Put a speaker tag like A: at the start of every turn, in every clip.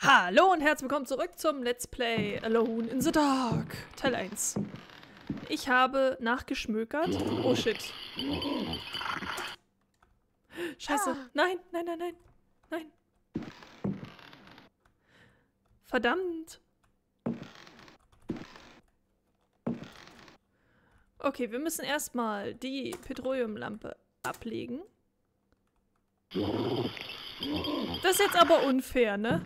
A: Hallo und herzlich willkommen zurück zum Let's Play Alone in the Dark, Teil 1. Ich habe nachgeschmökert. Oh shit. Scheiße. Nein, nein, nein, nein. Nein. Verdammt. Okay, wir müssen erstmal die Petroleumlampe ablegen. Das ist jetzt aber unfair, ne?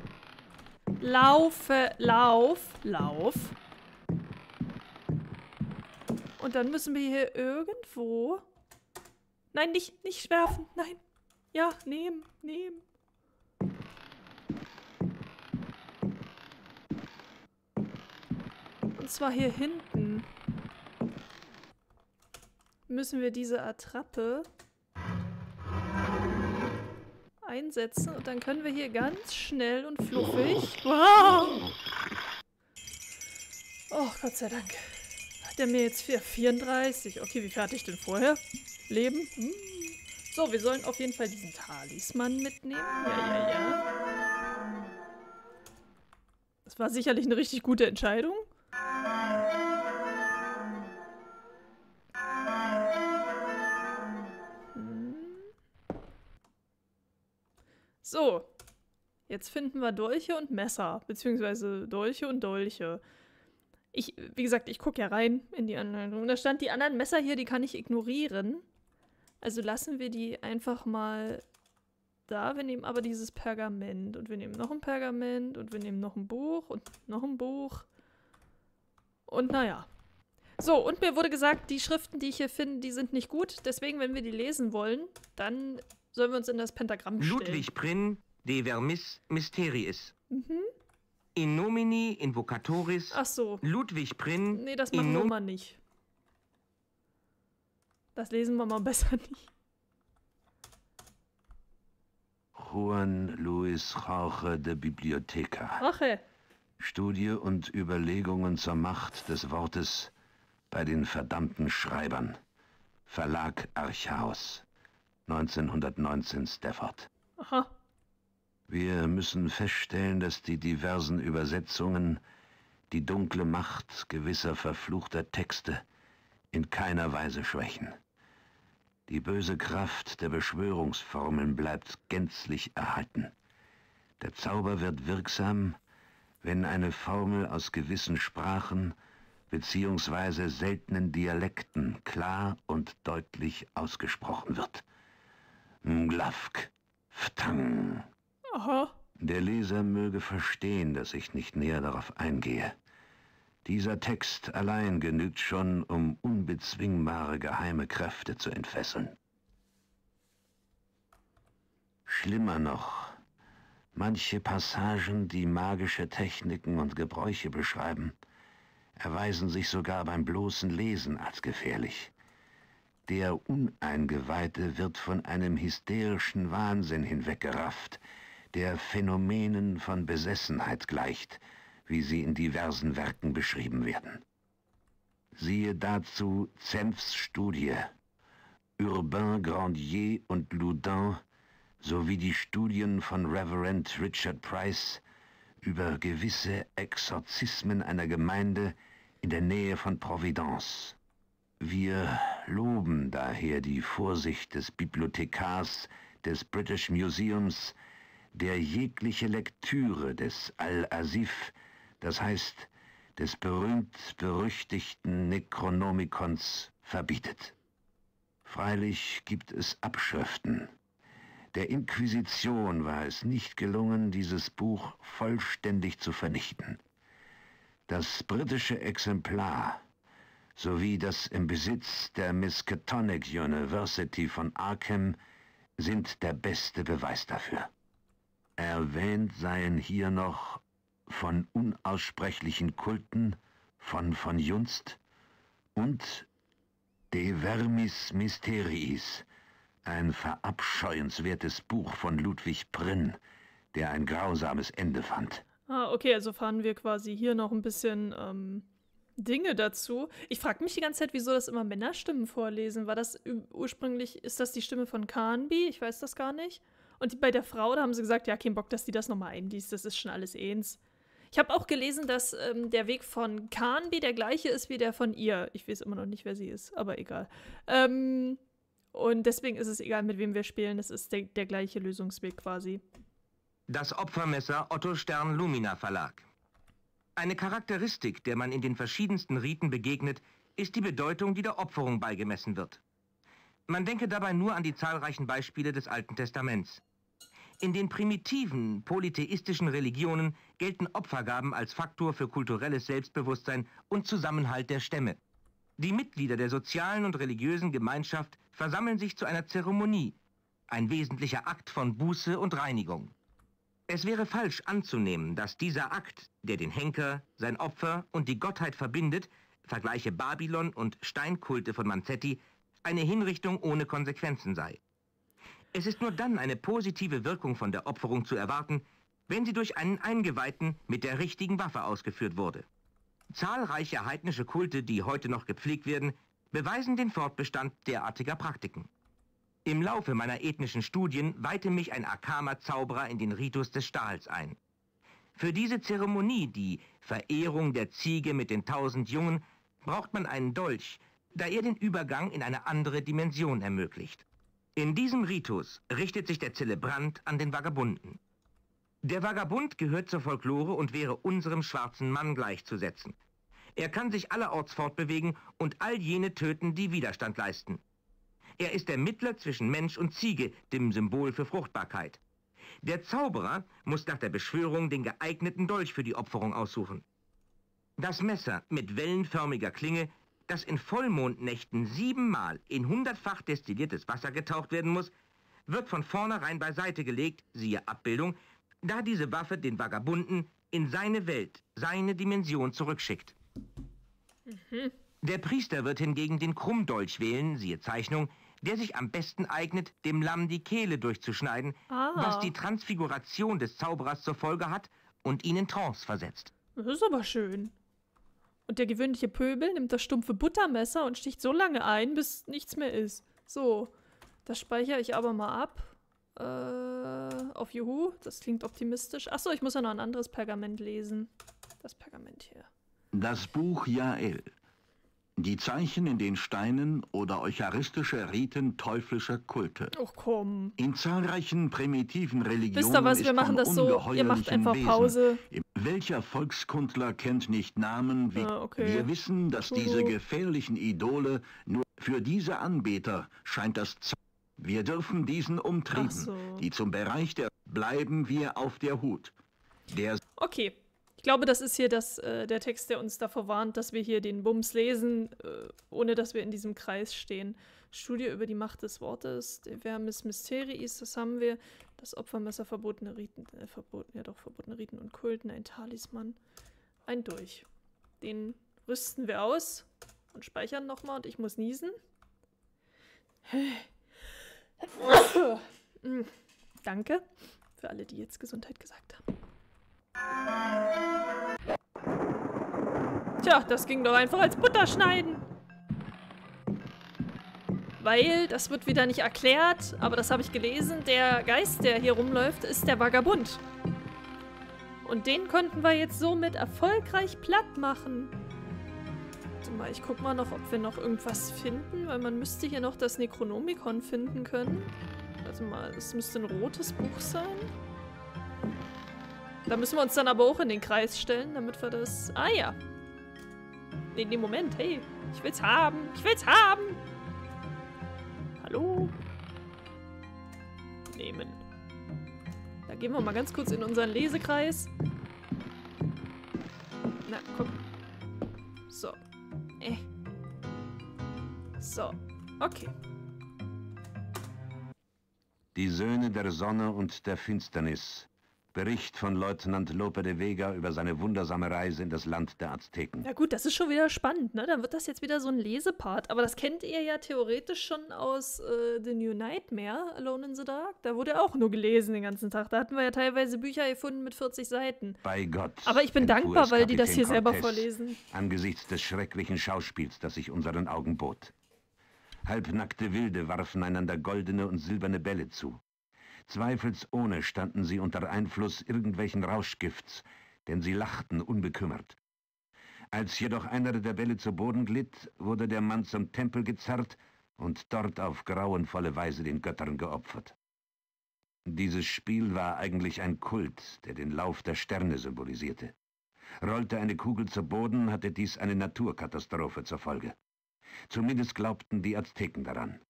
A: Laufe, lauf, lauf. Und dann müssen wir hier irgendwo... Nein, nicht, nicht werfen. Nein. Ja, nehmen, nehmen. Und zwar hier hinten. Müssen wir diese Attrappe einsetzen und dann können wir hier ganz schnell und fluffig... Wow! Oh, Gott sei Dank. Hat er mir jetzt 34. Okay, wie viel hatte ich denn vorher? Leben? Hm. So, wir sollen auf jeden Fall diesen Talisman mitnehmen. Ja, ja, ja. Das war sicherlich eine richtig gute Entscheidung. Jetzt finden wir Dolche und Messer. Beziehungsweise Dolche und Dolche. Ich, wie gesagt, ich gucke ja rein in die Anleitung. Da stand, die anderen Messer hier, die kann ich ignorieren. Also lassen wir die einfach mal da. Wir nehmen aber dieses Pergament. Und wir nehmen noch ein Pergament. Und wir nehmen noch ein Buch. Und noch ein Buch. Und naja. So, und mir wurde gesagt, die Schriften, die ich hier finde, die sind nicht gut. Deswegen, wenn wir die lesen wollen, dann Sollen wir uns in das Pentagramm stellen?
B: Ludwig Prin, de vermis mysteriis.
A: Mhm.
B: In nomini invocatoris.
A: Ach so.
B: Ludwig Prin.
A: Nee, das machen wir mal nicht. Das lesen wir mal besser nicht.
C: Juan Luis Jorge de Bibliotheca.
A: Jorge.
C: Studie und Überlegungen zur Macht des Wortes bei den verdammten Schreibern. Verlag Archaus. 1919 Stafford.
A: Aha.
C: Wir müssen feststellen, dass die diversen Übersetzungen die dunkle Macht gewisser verfluchter Texte in keiner Weise schwächen. Die böse Kraft der Beschwörungsformeln bleibt gänzlich erhalten. Der Zauber wird wirksam, wenn eine Formel aus gewissen Sprachen beziehungsweise seltenen Dialekten klar und deutlich ausgesprochen wird. Mglavk, Ftang.
A: Aha.
C: Der Leser möge verstehen, dass ich nicht näher darauf eingehe. Dieser Text allein genügt schon, um unbezwingbare geheime Kräfte zu entfesseln. Schlimmer noch, manche Passagen, die magische Techniken und Gebräuche beschreiben, erweisen sich sogar beim bloßen Lesen als gefährlich. Der Uneingeweihte wird von einem hysterischen Wahnsinn hinweggerafft, der Phänomenen von Besessenheit gleicht, wie sie in diversen Werken beschrieben werden. Siehe dazu Zenfs Studie, Urbain Grandier und Loudun sowie die Studien von Reverend Richard Price über gewisse Exorzismen einer Gemeinde in der Nähe von Providence. Wir loben daher die Vorsicht des Bibliothekars des British Museums, der jegliche Lektüre des Al-Asif, das heißt des berühmt-berüchtigten Necronomicons, verbietet. Freilich gibt es Abschriften. Der Inquisition war es nicht gelungen, dieses Buch vollständig zu vernichten. Das britische Exemplar sowie das im Besitz der Miskatonic University von Arkham sind der beste Beweis dafür. Erwähnt seien hier noch von unaussprechlichen Kulten, von von Junst und De Vermis Mysteriis, ein verabscheuenswertes Buch von Ludwig Prinn, der ein grausames Ende fand.
A: Ah, okay, also fahren wir quasi hier noch ein bisschen ähm, Dinge dazu. Ich frage mich die ganze Zeit, wieso das immer Männerstimmen vorlesen. War das ursprünglich, ist das die Stimme von Carnby? Ich weiß das gar nicht. Und bei der Frau, da haben sie gesagt, ja, kein Bock, dass die das nochmal einliest, das ist schon alles eins. Ich habe auch gelesen, dass ähm, der Weg von Carnby der gleiche ist wie der von ihr. Ich weiß immer noch nicht, wer sie ist, aber egal. Ähm, und deswegen ist es egal, mit wem wir spielen. Es ist der, der gleiche Lösungsweg quasi.
B: Das Opfermesser Otto Stern Lumina Verlag. Eine Charakteristik, der man in den verschiedensten Riten begegnet, ist die Bedeutung, die der Opferung beigemessen wird. Man denke dabei nur an die zahlreichen Beispiele des Alten Testaments. In den primitiven, polytheistischen Religionen gelten Opfergaben als Faktor für kulturelles Selbstbewusstsein und Zusammenhalt der Stämme. Die Mitglieder der sozialen und religiösen Gemeinschaft versammeln sich zu einer Zeremonie, ein wesentlicher Akt von Buße und Reinigung. Es wäre falsch anzunehmen, dass dieser Akt, der den Henker, sein Opfer und die Gottheit verbindet, vergleiche Babylon und Steinkulte von Manzetti, eine Hinrichtung ohne Konsequenzen sei. Es ist nur dann eine positive Wirkung von der Opferung zu erwarten, wenn sie durch einen Eingeweihten mit der richtigen Waffe ausgeführt wurde. Zahlreiche heidnische Kulte, die heute noch gepflegt werden, beweisen den Fortbestand derartiger Praktiken. Im Laufe meiner ethnischen Studien weihte mich ein Akama-Zauberer in den Ritus des Stahls ein. Für diese Zeremonie, die Verehrung der Ziege mit den tausend Jungen, braucht man einen Dolch, da er den Übergang in eine andere Dimension ermöglicht. In diesem Ritus richtet sich der Zelebrant an den Vagabunden. Der Vagabund gehört zur Folklore und wäre unserem schwarzen Mann gleichzusetzen. Er kann sich allerorts fortbewegen und all jene töten, die Widerstand leisten. Er ist der Mittler zwischen Mensch und Ziege, dem Symbol für Fruchtbarkeit. Der Zauberer muss nach der Beschwörung den geeigneten Dolch für die Opferung aussuchen. Das Messer mit wellenförmiger Klinge dass in Vollmondnächten siebenmal in hundertfach destilliertes Wasser getaucht werden muss, wird von vornherein beiseite gelegt, siehe Abbildung, da diese Waffe den Vagabunden in seine Welt, seine Dimension zurückschickt. Mhm. Der Priester wird hingegen den Krummdolch wählen, siehe Zeichnung, der sich am besten eignet, dem Lamm die Kehle durchzuschneiden, ah. was die Transfiguration des Zauberers zur Folge hat und ihn in Trance versetzt.
A: Das ist aber schön. Und der gewöhnliche Pöbel nimmt das stumpfe Buttermesser und sticht so lange ein, bis nichts mehr ist. So, das speichere ich aber mal ab. Äh, auf Juhu, das klingt optimistisch. Achso, ich muss ja noch ein anderes Pergament lesen. Das Pergament hier.
C: Das Buch Jael. Die Zeichen in den Steinen oder eucharistische Riten teuflischer Kulte.
A: Ach komm.
C: In zahlreichen primitiven Religionen Wisst
A: ihr was, wir machen das so, ihr macht einfach Pause.
C: Wesen. Welcher Volkskundler kennt nicht Namen wie... Ah, okay. Wir wissen, dass diese gefährlichen Idole nur für diese Anbeter scheint das... Z wir dürfen diesen umtrieben, so. die zum Bereich der... Bleiben wir auf der Hut. Der...
A: Okay, ich glaube, das ist hier das, äh, der Text, der uns davor warnt, dass wir hier den Bums lesen, äh, ohne dass wir in diesem Kreis stehen. Studie über die Macht des Wortes, der Vermis Mysteriis, das haben wir. Das Opfermesser, verbotene Riten, äh, verboten, ja doch, verbotene Riten und Kulten, ein Talisman, ein Durch. Den rüsten wir aus und speichern nochmal und ich muss niesen. Danke für alle, die jetzt Gesundheit gesagt haben. Tja, das ging doch einfach als Butter schneiden. Weil, das wird wieder nicht erklärt, aber das habe ich gelesen, der Geist, der hier rumläuft, ist der Vagabund. Und den konnten wir jetzt somit erfolgreich platt machen. Warte mal, ich guck mal noch, ob wir noch irgendwas finden, weil man müsste hier noch das Necronomicon finden können. Warte mal, es müsste ein rotes Buch sein. Da müssen wir uns dann aber auch in den Kreis stellen, damit wir das... Ah ja. Nee, nee, Moment. Hey, ich will's haben. Ich will's haben. Hallo? Nehmen. Da gehen wir mal ganz kurz in unseren Lesekreis. Na, komm. So. Äh. So. Okay.
C: Die Söhne der Sonne und der Finsternis Bericht von Leutnant Lope de Vega über seine wundersame Reise in das Land der Azteken.
A: Ja gut, das ist schon wieder spannend, ne? Dann wird das jetzt wieder so ein Lesepart. Aber das kennt ihr ja theoretisch schon aus äh, The New Nightmare, Alone in the Dark. Da wurde auch nur gelesen den ganzen Tag. Da hatten wir ja teilweise Bücher gefunden mit 40 Seiten.
C: Bei Gott.
A: Aber ich bin dankbar, weil die das hier Cortez, selber vorlesen.
C: Angesichts des schrecklichen Schauspiels, das sich unseren Augen bot. Halbnackte Wilde warfen einander goldene und silberne Bälle zu. Zweifelsohne standen sie unter Einfluss irgendwelchen Rauschgifts, denn sie lachten unbekümmert. Als jedoch einer der Bälle zu Boden glitt, wurde der Mann zum Tempel gezerrt und dort auf grauenvolle Weise den Göttern geopfert. Dieses Spiel war eigentlich ein Kult, der den Lauf der Sterne symbolisierte. Rollte eine Kugel zu Boden, hatte dies eine Naturkatastrophe zur Folge. Zumindest glaubten die Azteken daran.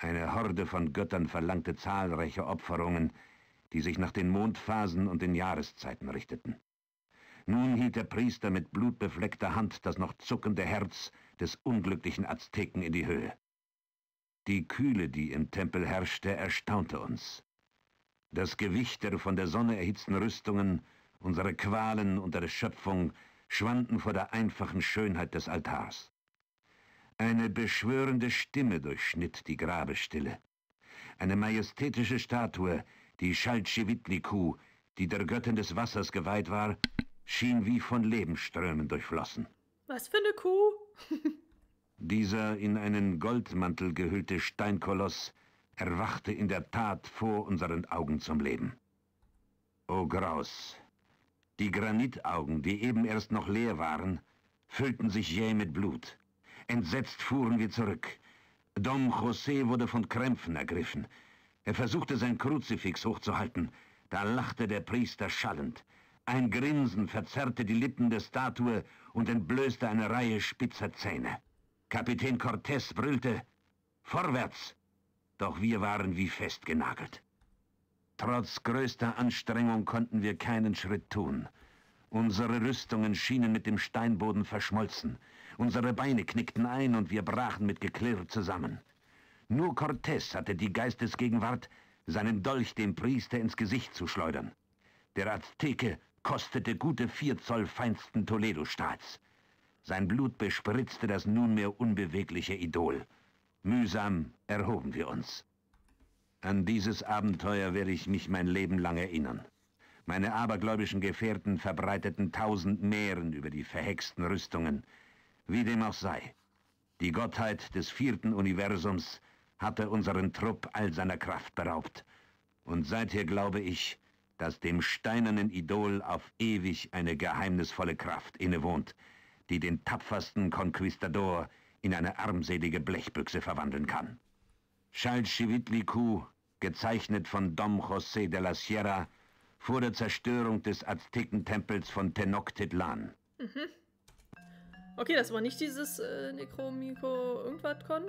C: Eine Horde von Göttern verlangte zahlreiche Opferungen, die sich nach den Mondphasen und den Jahreszeiten richteten. Nun hielt der Priester mit blutbefleckter Hand das noch zuckende Herz des unglücklichen Azteken in die Höhe. Die Kühle, die im Tempel herrschte, erstaunte uns. Das Gewicht der von der Sonne erhitzten Rüstungen, unsere Qualen unter der Schöpfung, schwanden vor der einfachen Schönheit des Altars. Eine beschwörende Stimme durchschnitt die Grabestille. Eine majestätische Statue, die Schaltschewitliku, die der Göttin des Wassers geweiht war, schien wie von Lebensströmen durchflossen.
A: Was für eine Kuh?
C: Dieser in einen Goldmantel gehüllte Steinkoloss erwachte in der Tat vor unseren Augen zum Leben. O Graus! Die Granitaugen, die eben erst noch leer waren, füllten sich jäh mit Blut. Entsetzt fuhren wir zurück. Dom José wurde von Krämpfen ergriffen. Er versuchte sein Kruzifix hochzuhalten. Da lachte der Priester schallend. Ein Grinsen verzerrte die Lippen der Statue und entblößte eine Reihe spitzer Zähne. Kapitän Cortés brüllte, Vorwärts! Doch wir waren wie festgenagelt. Trotz größter Anstrengung konnten wir keinen Schritt tun. Unsere Rüstungen schienen mit dem Steinboden verschmolzen. Unsere Beine knickten ein und wir brachen mit Geklirr zusammen. Nur Cortés hatte die Geistesgegenwart, seinen Dolch dem Priester ins Gesicht zu schleudern. Der Azteke kostete gute vier Zoll feinsten Toledo-Stahls. Sein Blut bespritzte das nunmehr unbewegliche Idol. Mühsam erhoben wir uns. An dieses Abenteuer werde ich mich mein Leben lang erinnern. Meine abergläubischen Gefährten verbreiteten tausend Meeren über die verhexten Rüstungen. Wie dem auch sei. Die Gottheit des vierten Universums hatte unseren Trupp all seiner Kraft beraubt. Und seither glaube ich, dass dem steinernen Idol auf ewig eine geheimnisvolle Kraft innewohnt, die den tapfersten Konquistador in eine armselige Blechbüchse verwandeln kann. Chalchivitlicu, gezeichnet von Dom José de la Sierra, vor der Zerstörung des Aztekentempels von Tenochtitlan. Mhm.
A: Okay, das war nicht dieses äh, Necromiko irgendwas kon.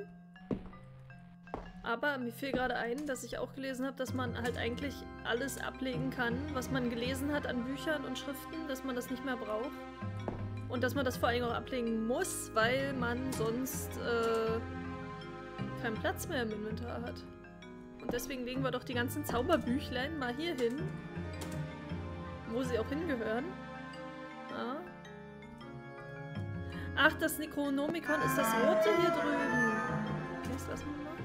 A: Aber mir fiel gerade ein, dass ich auch gelesen habe, dass man halt eigentlich alles ablegen kann, was man gelesen hat an Büchern und Schriften, dass man das nicht mehr braucht. Und dass man das vor allem auch ablegen muss, weil man sonst äh, keinen Platz mehr im Inventar hat. Und deswegen legen wir doch die ganzen Zauberbüchlein mal hier hin, wo sie auch hingehören. Ja. Ach, das Necronomicon ist das rote hier drüben. Okay, das lassen wir mal.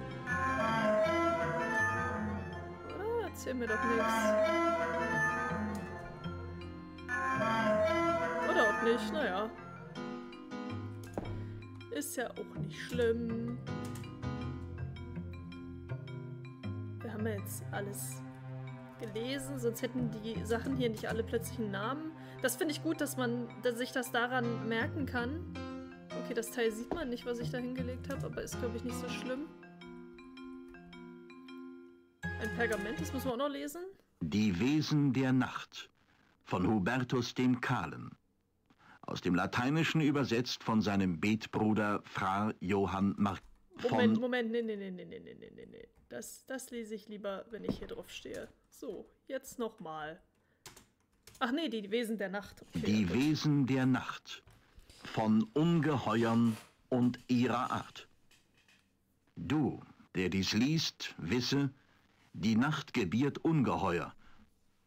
A: Oder? Erzähl mir doch nichts. Oder auch nicht, naja. Ist ja auch nicht schlimm. Wir haben ja jetzt alles gelesen, sonst hätten die Sachen hier nicht alle plötzlich einen Namen. Das finde ich gut, dass man dass sich das daran merken kann. Okay, das Teil sieht man nicht, was ich da hingelegt habe, aber ist, glaube ich, nicht so schlimm. Ein Pergament, das müssen wir auch noch lesen.
C: Die Wesen der Nacht von Hubertus dem Kahlen. Aus dem Lateinischen übersetzt von seinem Betbruder Fra Johann Mark.
A: Moment, Moment, nee, nee, nee, nee, nee, nee, nee, nee. Das, das lese ich lieber, wenn ich hier drauf stehe. So, jetzt nochmal. Ach nee, die Wesen der Nacht.
C: Okay, die Wesen der Nacht. Von Ungeheuern und ihrer Art. Du, der dies liest, wisse, die Nacht gebiert Ungeheuer,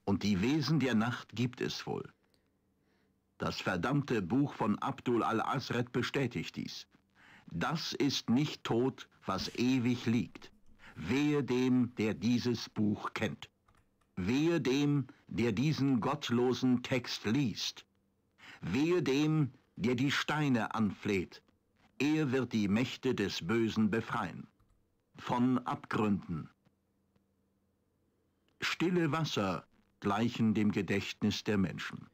C: und die Wesen der Nacht gibt es wohl. Das verdammte Buch von Abdul al-Asred bestätigt dies. Das ist nicht tot, was ewig liegt. Wehe dem, der dieses Buch kennt. Wehe dem, der diesen gottlosen Text liest. Wehe dem, der die Steine anfleht. Er wird die Mächte des Bösen befreien. Von Abgründen,
D: Stille Wasser gleichen dem Gedächtnis der Menschen.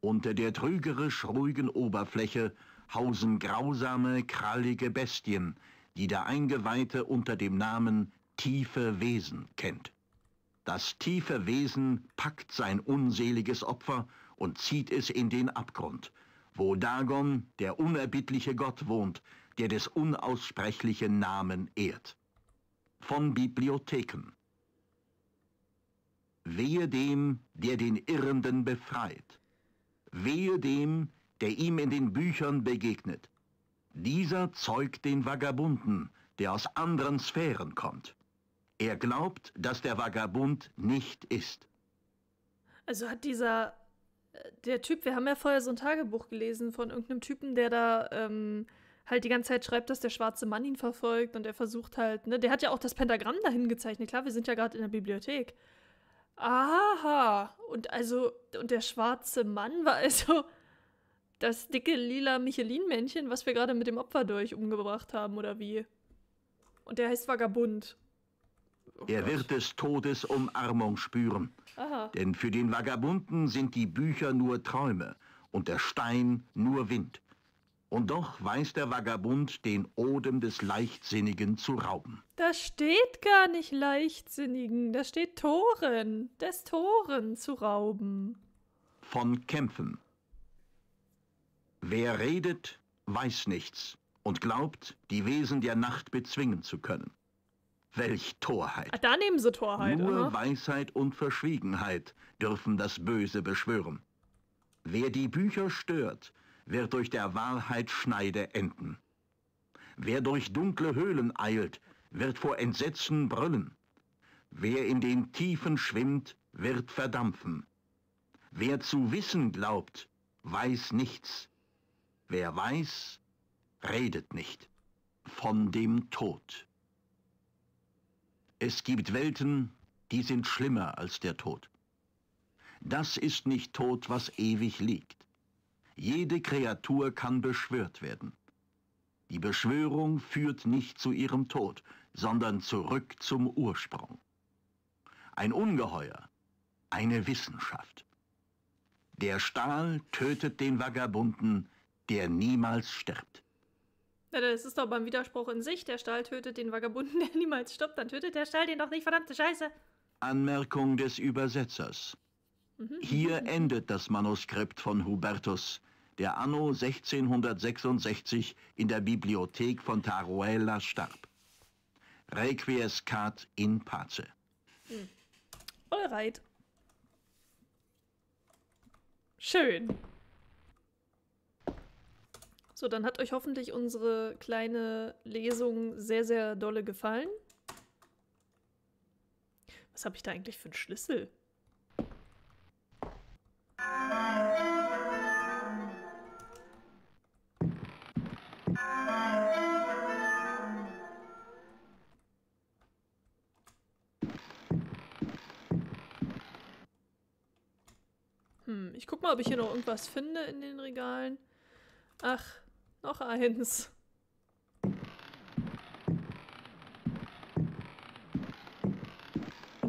D: Unter der trügerisch ruhigen Oberfläche hausen grausame, krallige Bestien, die der Eingeweihte unter dem Namen tiefe Wesen kennt. Das tiefe Wesen packt sein unseliges Opfer und zieht es in den Abgrund, wo Dagon, der unerbittliche Gott, wohnt, der des unaussprechlichen Namen ehrt. Von Bibliotheken. Wehe dem, der den Irrenden befreit. Wehe dem, der ihm in den Büchern begegnet. Dieser zeugt den Vagabunden, der aus anderen Sphären kommt. Er glaubt, dass der Vagabund nicht ist.
A: Also hat dieser, der Typ, wir haben ja vorher so ein Tagebuch gelesen von irgendeinem Typen, der da ähm, halt die ganze Zeit schreibt, dass der schwarze Mann ihn verfolgt und er versucht halt, ne, der hat ja auch das Pentagramm dahin gezeichnet. Klar, wir sind ja gerade in der Bibliothek. Aha, und also, und der schwarze Mann war also das dicke lila Michelin-Männchen, was wir gerade mit dem Opfer durch umgebracht haben, oder wie? Und der heißt Vagabund.
D: Oh er wird des Todes Umarmung spüren. Aha. Denn für den Vagabunden sind die Bücher nur Träume und der Stein nur Wind. Und doch weiß der Vagabund, den Odem des Leichtsinnigen zu rauben.
A: Da steht gar nicht Leichtsinnigen, da steht Toren, des Toren zu rauben.
D: Von Kämpfen. Wer redet, weiß nichts und glaubt, die Wesen der Nacht bezwingen zu können. Welch Torheit.
A: Da nehmen sie Torheit.
D: Nur oder? Weisheit und Verschwiegenheit dürfen das Böse beschwören. Wer die Bücher stört, wird durch der Wahrheit Schneide enden. Wer durch dunkle Höhlen eilt, wird vor Entsetzen brüllen. Wer in den Tiefen schwimmt, wird verdampfen. Wer zu wissen glaubt, weiß nichts. Wer weiß, redet nicht. Von dem Tod. Es gibt Welten, die sind schlimmer als der Tod. Das ist nicht Tod, was ewig liegt. Jede Kreatur kann beschwört werden. Die Beschwörung führt nicht zu ihrem Tod, sondern zurück zum Ursprung. Ein Ungeheuer, eine Wissenschaft. Der Stahl tötet den Vagabunden, der niemals stirbt.
A: Ja, das ist doch beim Widerspruch in sich. Der Stahl tötet den Vagabunden, der niemals stirbt. Dann tötet der Stahl den doch nicht, verdammte Scheiße.
D: Anmerkung des Übersetzers. Mhm. Hier endet das Manuskript von Hubertus, der anno 1666 in der Bibliothek von Taruella starb. Requiescat in pace.
A: Hm. Alright. Schön. So, dann hat euch hoffentlich unsere kleine Lesung sehr, sehr dolle gefallen. Was habe ich da eigentlich für einen Schlüssel? Hm, ich guck mal, ob ich hier noch irgendwas finde in den Regalen. Ach, noch eins.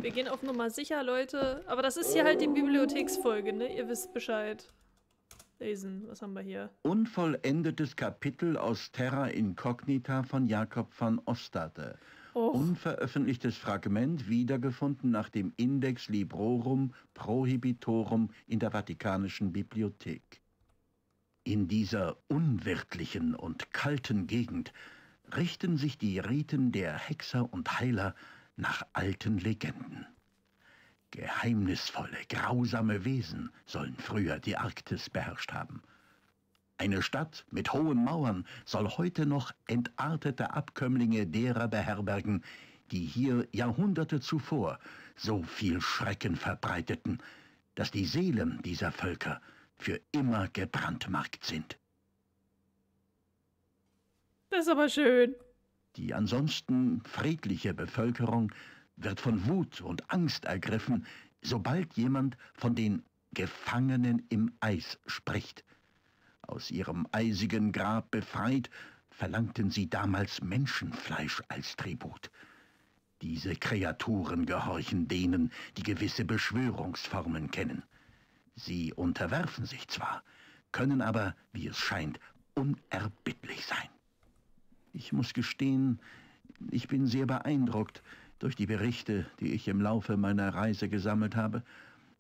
A: Wir gehen auf Nummer sicher, Leute. Aber das ist hier halt die Bibliotheksfolge, ne? Ihr wisst Bescheid. Lesen, was haben wir hier?
D: Unvollendetes Kapitel aus Terra Incognita von Jakob van Ostade. Och. Unveröffentlichtes Fragment wiedergefunden nach dem Index Librorum Prohibitorum in der Vatikanischen Bibliothek. In dieser unwirtlichen und kalten Gegend richten sich die Riten der Hexer und Heiler nach alten Legenden. Geheimnisvolle, grausame Wesen sollen früher die Arktis beherrscht haben. Eine Stadt mit hohen Mauern soll heute noch entartete Abkömmlinge derer beherbergen, die hier Jahrhunderte zuvor so viel Schrecken verbreiteten, dass die Seelen dieser Völker für immer gebrandmarkt sind.
A: Das ist aber schön.
D: Die ansonsten friedliche Bevölkerung wird von Wut und Angst ergriffen, sobald jemand von den Gefangenen im Eis spricht. Aus ihrem eisigen Grab befreit, verlangten sie damals Menschenfleisch als Tribut.
C: Diese Kreaturen gehorchen denen, die gewisse Beschwörungsformen kennen. Sie unterwerfen sich zwar, können aber, wie es scheint, unerbittlich sein. Ich muss gestehen, ich bin sehr beeindruckt durch die Berichte, die ich im Laufe meiner Reise gesammelt habe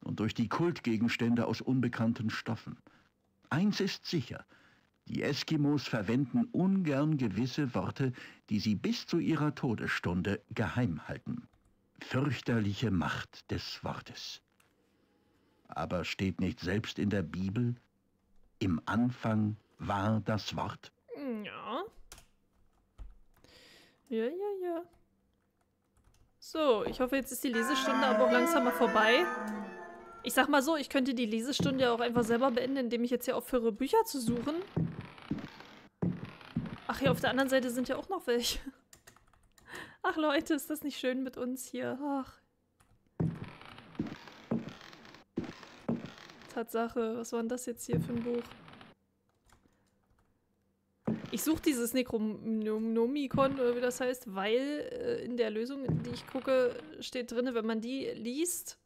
C: und durch die Kultgegenstände aus unbekannten Stoffen. Eins ist sicher, die Eskimos verwenden ungern gewisse Worte, die sie bis zu ihrer Todesstunde geheim halten. Fürchterliche Macht des Wortes. Aber steht nicht selbst in der Bibel, im Anfang war das Wort?
A: Ja. Ja, ja, ja. So, ich hoffe, jetzt ist die Lesestunde aber auch langsam mal vorbei. Ich sag mal so, ich könnte die Lesestunde auch einfach selber beenden, indem ich jetzt hier aufhöre, Bücher zu suchen. Ach, hier auf der anderen Seite sind ja auch noch welche. Ach Leute, ist das nicht schön mit uns hier? Ach. Tatsache, was war denn das jetzt hier für ein Buch? Ich suche dieses Necronomicon, oder wie das heißt, weil äh, in der Lösung, die ich gucke, steht drin, wenn man die liest,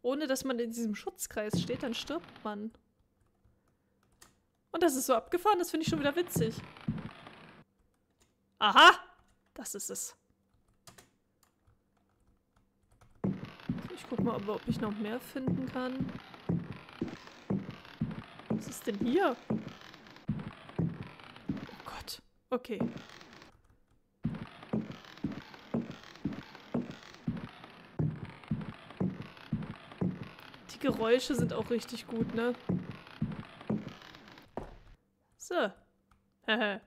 A: ohne dass man in diesem Schutzkreis steht, dann stirbt man. Und das ist so abgefahren, das finde ich schon wieder witzig. Aha! Das ist es. Ich guck mal, ob ich noch mehr finden kann. Was ist denn hier? Oh Gott. Okay. Die Geräusche sind auch richtig gut, ne? So.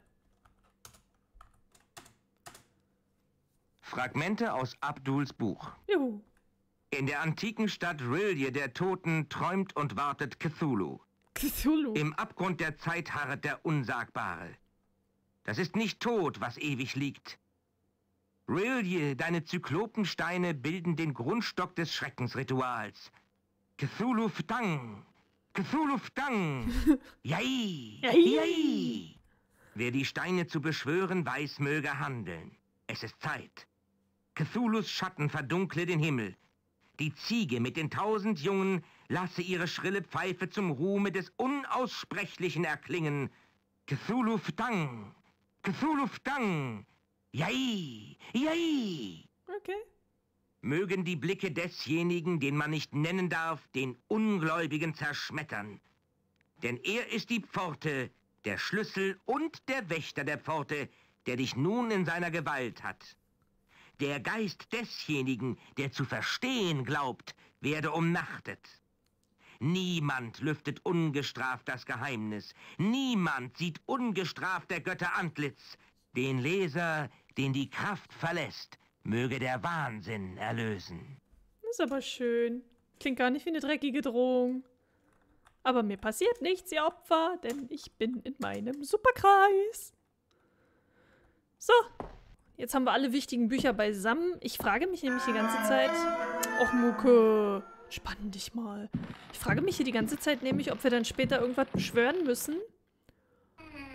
B: Fragmente aus Abduls Buch.
A: Juhu.
B: In der antiken Stadt Rilje der Toten träumt und wartet Cthulhu.
A: Cthulhu.
B: Im Abgrund der Zeit harret der Unsagbare. Das ist nicht Tod, was ewig liegt. Rilje, deine Zyklopensteine bilden den Grundstock des Schreckensrituals. Cthulhu Ftang! Cthulhu Ftang! Jai! Jai! Wer die Steine zu beschwören weiß, möge handeln. Es ist Zeit. Cthulhus Schatten verdunkle den Himmel. Die Ziege mit den tausend Jungen lasse ihre schrille Pfeife zum Ruhme des Unaussprechlichen erklingen. Cthulhu Ftang! Cthulhu Ftang! Jai! Jai!
A: Okay.
B: Mögen die Blicke desjenigen, den man nicht nennen darf, den Ungläubigen zerschmettern. Denn er ist die Pforte, der Schlüssel und der Wächter der Pforte, der dich nun in seiner Gewalt hat. Der Geist desjenigen, der zu verstehen glaubt, werde umnachtet. Niemand lüftet ungestraft das Geheimnis. Niemand sieht ungestraft der Götter Antlitz. Den Leser, den die Kraft verlässt, möge der Wahnsinn erlösen.
A: ist aber schön. Klingt gar nicht wie eine dreckige Drohung. Aber mir passiert nichts, ihr Opfer, denn ich bin in meinem Superkreis. So, Jetzt haben wir alle wichtigen Bücher beisammen. Ich frage mich nämlich die ganze Zeit... Och, Mucke, spann dich mal. Ich frage mich hier die ganze Zeit nämlich, ob wir dann später irgendwas beschwören müssen.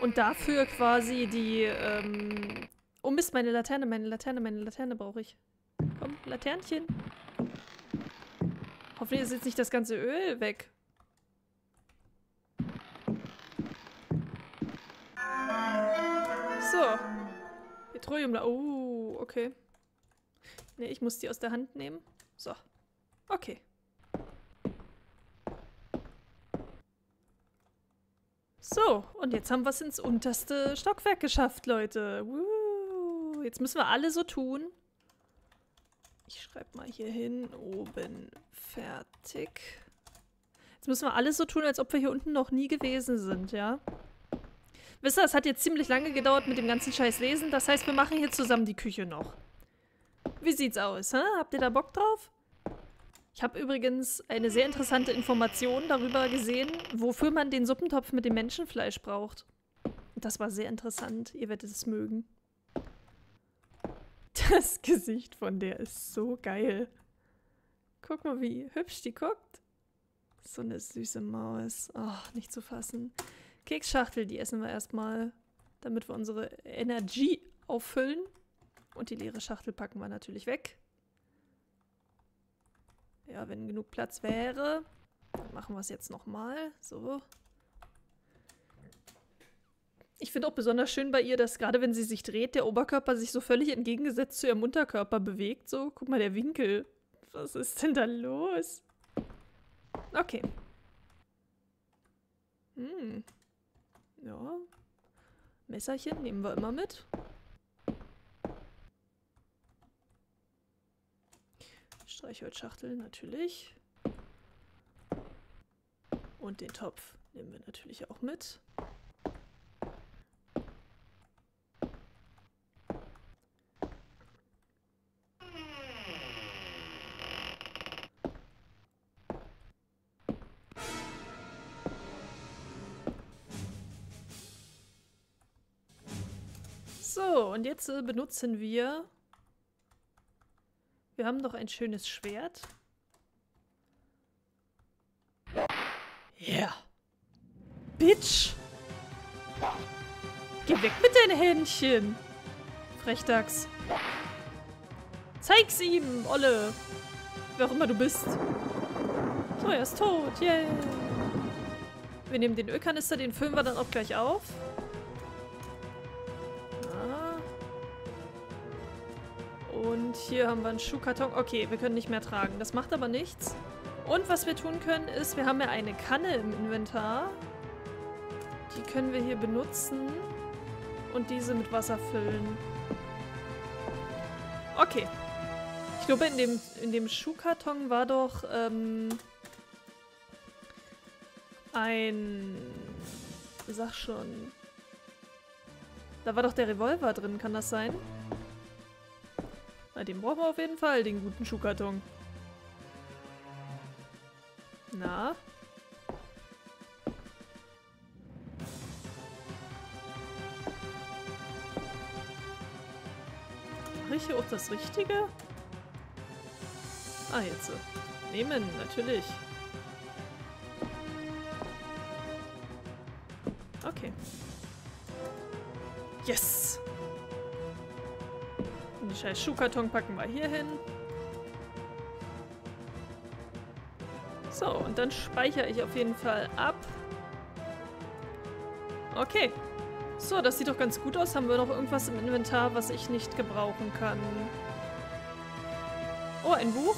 A: Und dafür quasi die, ähm... Oh Mist, meine Laterne, meine Laterne, meine Laterne brauche ich. Komm, Laternchen. Hoffentlich ist jetzt nicht das ganze Öl weg. So. Petroleum. Oh, okay. Ne, ich muss die aus der Hand nehmen. So. Okay. So, und jetzt haben wir es ins unterste Stockwerk geschafft, Leute. Woo. Jetzt müssen wir alle so tun. Ich schreibe mal hier hin. Oben. Fertig. Jetzt müssen wir alles so tun, als ob wir hier unten noch nie gewesen sind, ja? Wisst ihr, es hat jetzt ziemlich lange gedauert mit dem ganzen Scheiß Lesen. Das heißt, wir machen hier zusammen die Küche noch. Wie sieht's aus, hä? Habt ihr da Bock drauf? Ich habe übrigens eine sehr interessante Information darüber gesehen, wofür man den Suppentopf mit dem Menschenfleisch braucht. Das war sehr interessant. Ihr werdet es mögen. Das Gesicht von der ist so geil. Guck mal, wie hübsch die guckt. So eine süße Maus. Oh, nicht zu fassen. Keksschachtel, die essen wir erstmal, damit wir unsere Energie auffüllen. Und die leere Schachtel packen wir natürlich weg. Ja, wenn genug Platz wäre. Dann machen wir es jetzt nochmal. So. Ich finde auch besonders schön bei ihr, dass gerade wenn sie sich dreht, der Oberkörper sich so völlig entgegengesetzt zu ihrem Unterkörper bewegt. So, guck mal, der Winkel. Was ist denn da los? Okay. Hm. Ja. Messerchen nehmen wir immer mit. Streichholzschachtel natürlich. Und den Topf nehmen wir natürlich auch mit. So, und jetzt äh, benutzen wir... Wir haben doch ein schönes Schwert. Yeah. Bitch! Geh weg mit deinen Händchen! Frechdachs. Zeig's ihm, Olle! Wer auch immer du bist. So, er ist tot. Yay! Wir nehmen den Ölkanister, den füllen wir dann auch gleich auf. Und hier haben wir einen Schuhkarton. Okay, wir können nicht mehr tragen. Das macht aber nichts. Und was wir tun können, ist, wir haben ja eine Kanne im Inventar. Die können wir hier benutzen. Und diese mit Wasser füllen. Okay. Ich glaube, in dem, in dem Schuhkarton war doch ähm, ein... Sag schon. Da war doch der Revolver drin, kann das sein? Na, den brauchen wir auf jeden Fall, den guten Schuhkarton. Na? Mache ich hier auch das Richtige? Ah, jetzt. Nehmen, natürlich. Okay. Yes! Scheiß Schuhkarton packen wir hier hin. So, und dann speichere ich auf jeden Fall ab. Okay. So, das sieht doch ganz gut aus. Haben wir noch irgendwas im Inventar, was ich nicht gebrauchen kann? Oh, ein Buch?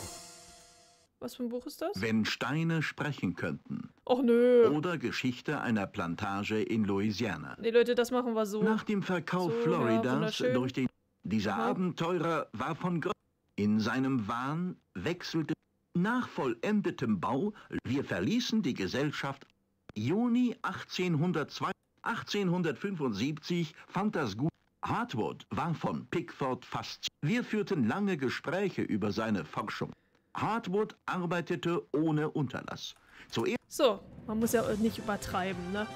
A: Was für ein Buch ist das?
D: Wenn Steine sprechen könnten.
A: Och nö.
D: Oder Geschichte einer Plantage in Louisiana.
A: Nee, Leute, das machen wir so.
D: Nach dem Verkauf so, Floridas ja, durch den dieser. Abenteurer war von Gott. In seinem Wahn wechselte nach vollendetem Bau. Wir verließen die Gesellschaft. Juni 1802, 1875 fand das Gut. Hartwood war von Pickford fast. Wir führten lange Gespräche über seine Forschung. Hartwood arbeitete ohne Unterlass.
A: Zuerst so, man muss ja nicht übertreiben, ne?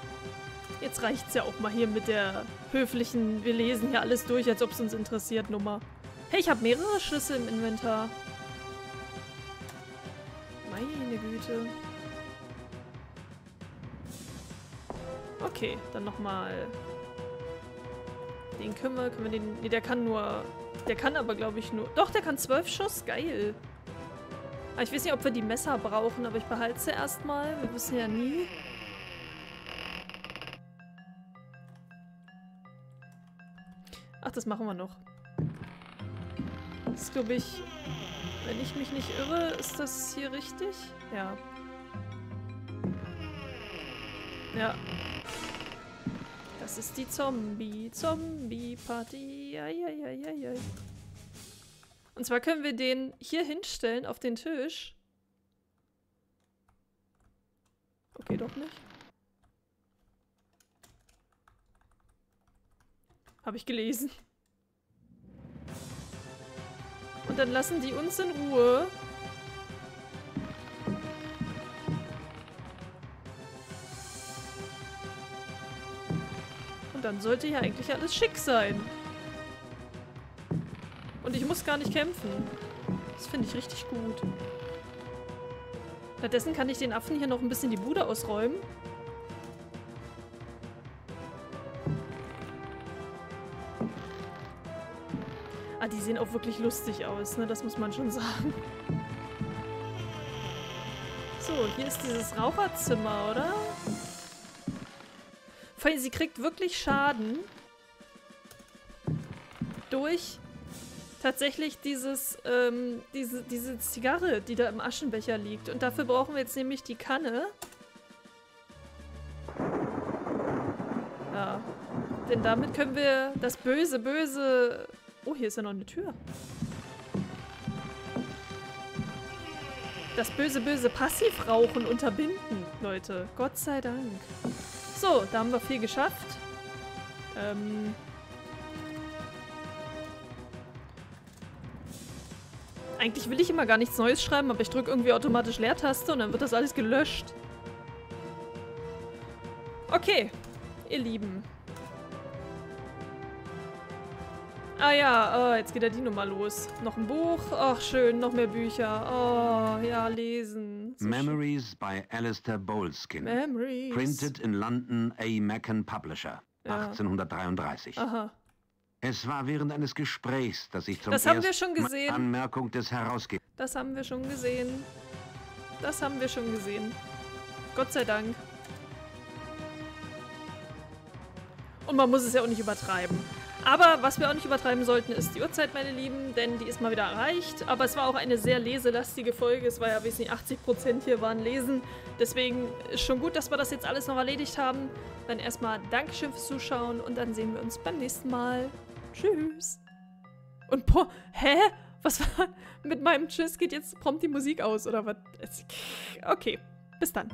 A: Jetzt reicht's ja auch mal hier mit der höflichen, wir lesen hier alles durch, als ob es uns interessiert, Nummer. Hey, ich habe mehrere Schlüssel im Inventar. Meine Güte. Okay, dann nochmal. Den können wir, können wir den. Nee, der kann nur. Der kann aber, glaube ich, nur. Doch, der kann zwölf Schuss. Geil. Aber ich weiß nicht, ob wir die Messer brauchen, aber ich behalte sie erstmal. Wir wissen ja nie. Ach, das machen wir noch. Das ist, glaube ich, wenn ich mich nicht irre, ist das hier richtig? Ja. Ja. Das ist die Zombie-Zombie-Party. Eieieiei. Und zwar können wir den hier hinstellen auf den Tisch. Okay, doch nicht. Habe ich gelesen. Und dann lassen die uns in Ruhe. Und dann sollte hier eigentlich alles schick sein. Und ich muss gar nicht kämpfen. Das finde ich richtig gut. Stattdessen kann ich den Affen hier noch ein bisschen die Bude ausräumen. Ah, die sehen auch wirklich lustig aus, ne? Das muss man schon sagen. So, hier ist dieses Raucherzimmer, oder? Vor allem, sie kriegt wirklich Schaden durch tatsächlich dieses, ähm, diese, diese Zigarre, die da im Aschenbecher liegt. Und dafür brauchen wir jetzt nämlich die Kanne. Ja. Denn damit können wir das böse, böse... Oh, hier ist ja noch eine Tür. Das böse, böse Passivrauchen unterbinden, Leute. Gott sei Dank. So, da haben wir viel geschafft. Ähm... Eigentlich will ich immer gar nichts Neues schreiben, aber ich drücke irgendwie automatisch Leertaste und dann wird das alles gelöscht. Okay, ihr Lieben. Ah ja, oh, jetzt geht der Dino mal los. Noch ein Buch. Ach, schön, noch mehr Bücher. Oh, ja, lesen.
C: So Memories schön. by Alistair Boleskin.
A: Memories.
C: Printed in London A. Macon Publisher. Ja. 1833.
A: Aha.
C: Es war während eines Gesprächs, dass ich zum
A: das haben wir schon gesehen.
C: Anmerkung des Herausgebers.
A: Das haben wir schon gesehen. Das haben wir schon gesehen. Gott sei Dank. Und man muss es ja auch nicht übertreiben. Aber was wir auch nicht übertreiben sollten, ist die Uhrzeit, meine Lieben, denn die ist mal wieder erreicht. Aber es war auch eine sehr leselastige Folge. Es war ja, weiß nicht, 80% hier waren Lesen. Deswegen ist schon gut, dass wir das jetzt alles noch erledigt haben. Dann erstmal Dankeschön fürs Zuschauen und dann sehen wir uns beim nächsten Mal. Tschüss. Und boah, hä? Was war mit meinem Tschüss? Geht jetzt prompt die Musik aus oder was? Okay, bis dann.